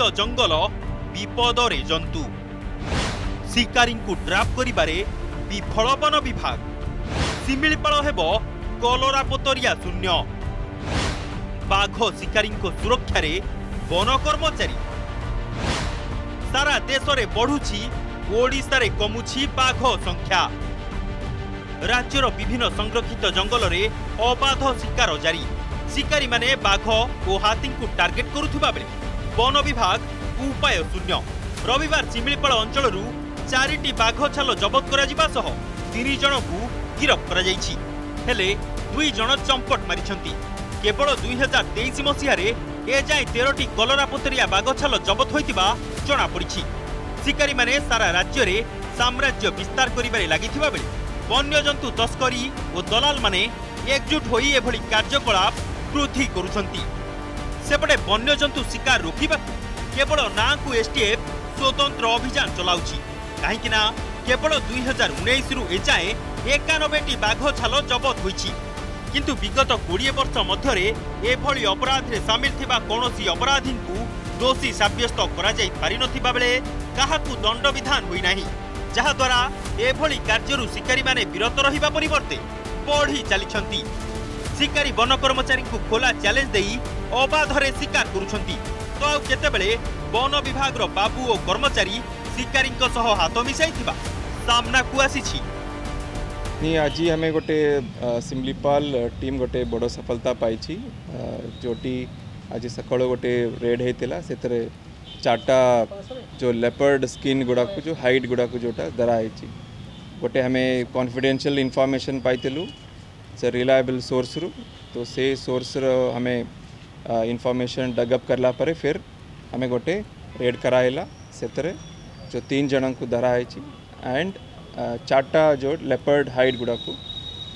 দୂষিত জঙ্গল বিপদরে জন্তু শিকারীঙ্কু ট্রাপ করিবারে বিফল বন বিভাগ শিমিপাল হব কলরাপতরিয়া শূন্য বাঘ শিকারীঙ্ক সুরক্ষায় বন কর্মচারী সারা দেশে বড়ুছি ওড়িশার কমুছি বাঘ সংখ্যা রাজ্যর বিভিন্ন সংরক্ষিত জঙ্গলরে অবাধ শিকার জারি শিকারী মানে বাঘ ও হাতীঙ্কু টার্গেট করুবা বেড়ে বন বিভাগ উপায় শূন্য রবিবার চিমিলিপাড় অঞ্চলর চারিটি বাঘ ছাল জবত করা সহ তিন জনকু গিরফ করা ହେଲେ ଦୁଇ ଜଣ ଚମ୍ପଟ ମାରିଛନ୍ତି କେବଳ ଦୁଇ ହଜାର ତେଇଶ ମସିହାରେ ଏଯାଏଁ ତେରଟି କଲରାପତରିଆ ବାଘଛାଲ ଜବତ ହୋଇଥିବା ଜଣାପଡ଼ିଛି ଶିକାରୀମାନେ ସାରା ରାଜ୍ୟରେ ସାମ୍ରାଜ୍ୟ ବିସ୍ତାର କରିବାରେ ଲାଗିଥିବା ବେଳେ ବନ୍ୟଜନ୍ତୁ ତସ୍କରୀ ଓ ଦଲାଲମାନେ ଏକଜୁଟ ହୋଇ ଏଭଳି କାର୍ଯ୍ୟକଳାପ ବୃଦ୍ଧି କରୁଛନ୍ତି ସେପଟେ ବନ୍ୟଜନ୍ତୁ ଶିକାର ରୋକିବାକୁ କେବଳ ନାଁକୁ ଏସ୍ଟିଏଫ୍ ସ୍ୱତନ୍ତ୍ର ଅଭିଯାନ ଚଲାଉଛି କାହିଁକି ନା କେବଳ ଦୁଇ ହଜାର ଉଣେଇଶରୁ ଏଯାଏଁ ଏକାନବେଟି ବାଘ ଛାଲ ଜବତ ହୋଇଛି କିନ୍ତୁ ବିଗତ କୋଡ଼ିଏ ବର୍ଷ ମଧ୍ୟରେ ଏଭଳି ଅପରାଧରେ ସାମିଲ ଥିବା କୌଣସି ଅପରାଧୀଙ୍କୁ ଦୋଷୀ ସାବ୍ୟସ୍ତ କରାଯାଇ ପାରିନଥିବା ବେଳେ କାହାକୁ ଦଣ୍ଡବିଧାନ ହୋଇନାହିଁ ଯାହାଦ୍ୱାରା ଏଭଳି କାର୍ଯ୍ୟରୁ ଶିକାରୀମାନେ ବିରତ ରହିବା ପରିବର୍ତ୍ତେ ବଢ଼ି ଚାଲିଛନ୍ତି শিকারী বন কর্মচারী খোলা চ্যালেঞ্জ দিয়ে অবাধরে শিকার করুচার তো আতবে বন বিভাগর বাবু ও কর্মচারী শিকারী হাত মিশাই সামনাকু आज आम गोटे सिमलीपाल टीम गोटे बड़ सफलता पाई जोटी आज सका गोटे रेड होता से चार्टा जो लेपर्ड स्किन गुड़ाक जो हाइट गुड़ाक जोटा धराई गोटे आम कन्फिडेन्सीआल इनफर्मेसन पाई इट्स अ रिलायबल सोर्स रू तो से सोर्स हमें इनफॉर्मेशन डगअप करला परे फिर हमें गोटे रेड कराइला से जो तीन जन को धराई एंड चार्टा जो लेपर्ड हाइट गुड़ाक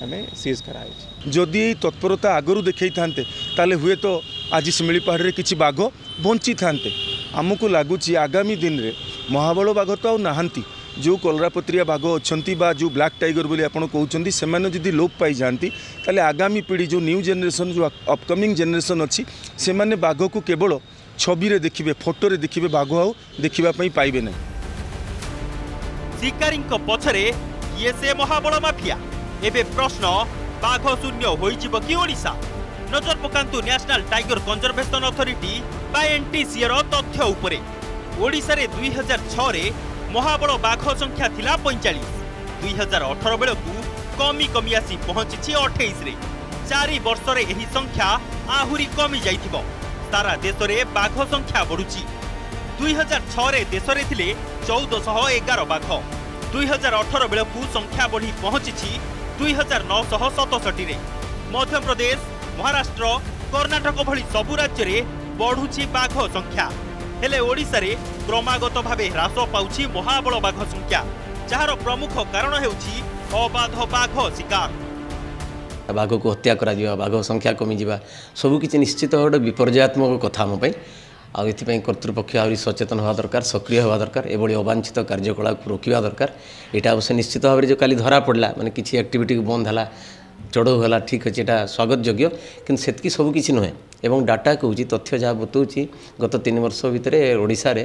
हमें सीज कराई जदि तत्परता आगर देखई था हुए तो आज शिमिपाड़े कि बाघ बंची था आमको लगुच आगामी दिन में महाबल बाघ तो आ ଯେଉଁ କଲରାପତ୍ରିଆ ବାଘ ଅଛନ୍ତି ବା ଯେଉଁ ବ୍ଲାକ୍ ଟାଇଗର ବୋଲି ଆପଣ କହୁଛନ୍ତି ସେମାନେ ଯଦି ଲୋପ ପାଇଯାଆନ୍ତି ତାହେଲେ ଆଗାମୀ ପିଢ଼ି ଯେଉଁ ନ୍ୟୁ ଜେନେରେସନ୍ ଯେଉଁ ଅପକମିଂ ଜେନେରେସନ୍ ଅଛି ସେମାନେ ବାଘକୁ କେବଳ ଛବିରେ ଦେଖିବେ ଫଟୋରେ ଦେଖିବେ ବାଘ ଆଉ ଦେଖିବା ପାଇଁ ପାଇବେ ନାହିଁ ଶିକାରୀଙ୍କ ପଛରେ କିଏ ସେ ମହାବଳ ମାଫିଆ ଏବେ ପ୍ରଶ୍ନ ବାଘ ଶୂନ୍ୟ ହୋଇଯିବ କି ଓଡ଼ିଶା ନଜର ପକାନ୍ତୁ ନ୍ୟାସନାଲ୍ ଟାଇଗର କଞ୍ଜରଭେସନ୍ ଅଥରିଟି ବା ଏନ୍ଟିସିଏର ତଥ୍ୟ ଉପରେ ଓଡ଼ିଶାରେ ଦୁଇ ହଜାର ଛଅରେ ମହାବଳ ବାଘ ସଂଖ୍ୟା ଥିଲା ପଇଁଚାଳିଶ ଦୁଇ ହଜାର ଅଠର ବେଳକୁ କମି କମି ଆସି ପହଞ୍ଚିଛି ଅଠେଇଶରେ ଚାରି ବର୍ଷରେ ଏହି ସଂଖ୍ୟା ଆହୁରି କମିଯାଇଥିବ ସାରା ଦେଶରେ ବାଘ ସଂଖ୍ୟା ବଢ଼ୁଛି ଦୁଇ ହଜାର ଛଅରେ ଦେଶରେ ଥିଲେ ଚଉଦଶହ ଏଗାର ବାଘ ଦୁଇ ହଜାର ଅଠର ବେଳକୁ ସଂଖ୍ୟା ବଢ଼ି ପହଞ୍ଚିଛି ଦୁଇ ହଜାର ନଅଶହ ସତଷଠିରେ ମଧ୍ୟପ୍ରଦେଶ ମହାରାଷ୍ଟ୍ର କର୍ଣ୍ଣାଟକ ଭଳି ସବୁ ରାଜ୍ୟରେ ବଢ଼ୁଛି ବାଘ ସଂଖ୍ୟା ହେଲେ ଓଡ଼ିଶାରେ କ୍ରମାଗତ ଭାବେ ହ୍ରାସ ପାଉଛି ମହାବଳ ବାଘ ସଂଖ୍ୟା ଯାହାର ପ୍ରମୁଖ କାରଣ ହେଉଛି ଅବାଧ ବାଘ ଶିକାର ବାଘକୁ ହତ୍ୟା କରାଯିବା ବାଘ ସଂଖ୍ୟା କମିଯିବା ସବୁକିଛି ନିଶ୍ଚିତ ଗୋଟେ ବିପର୍ଯ୍ୟୟାତ୍ମକ କଥା ଆମ ପାଇଁ ଆଉ ଏଥିପାଇଁ କର୍ତ୍ତୃପକ୍ଷ ଆହୁରି ସଚେତନ ହେବା ଦରକାର ସକ୍ରିୟ ହେବା ଦରକାର ଏଭଳି ଅବାଞ୍ଛିତ କାର୍ଯ୍ୟକଳାପକୁ ରୋକିବା ଦରକାର ଏଇଟା ଅବଶ୍ୟ ନିଶ୍ଚିତ ଭାବରେ ଯେଉଁ କାଲି ଧରା ପଡ଼ିଲା ମାନେ କିଛି ଆକ୍ଟିଭିଟିକୁ ବନ୍ଦ ହେଲା ଚଢ଼ଉ ହେଲା ଠିକ୍ ଅଛି ଏଇଟା ସ୍ୱାଗତଯୋଗ୍ୟ କିନ୍ତୁ ସେତିକି ସବୁ କିଛି ନୁହେଁ ଏବଂ ଡାଟା କହୁଛି ତଥ୍ୟ ଯାହା ବତାଉଛି ଗତ ତିନି ବର୍ଷ ଭିତରେ ଓଡ଼ିଶାରେ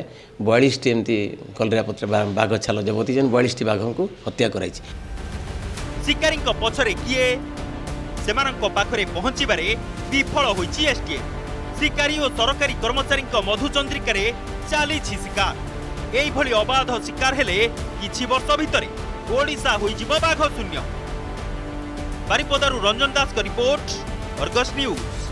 ବୟାଳିଶଟି ଏମିତି କଲରାପତ୍ର ବାଘ ଛାଲ ଜବତି ଯେନ୍ ବୟାଳିଶଟି ବାଘଙ୍କୁ ହତ୍ୟା କରାଇଛି ଶିକାରୀଙ୍କ ପଛରେ କିଏ ସେମାନଙ୍କ ପାଖରେ ପହଞ୍ଚିବାରେ ବିଫଳ ହୋଇଛି ଏସ୍ଟିଏଫ୍ ଶିକାରୀ ଓ ସରକାରୀ କର୍ମଚାରୀଙ୍କ ମଧୁଚନ୍ଦ୍ରିକାରେ ଚାଲିଛି ଶିକାର ଏଇଭଳି ଅବାଧ ଶିକାର ହେଲେ କିଛି ବର୍ଷ ଭିତରେ ଓଡ଼ିଶା ହୋଇଯିବ ବାଘ ଶୂନ୍ୟ ବାରିପଦାରୁ ରଞ୍ଜନ ଦାସଙ୍କ ରିପୋର୍ଟ ଅର୍ଗସ୍ ନ୍ୟୁଜ୍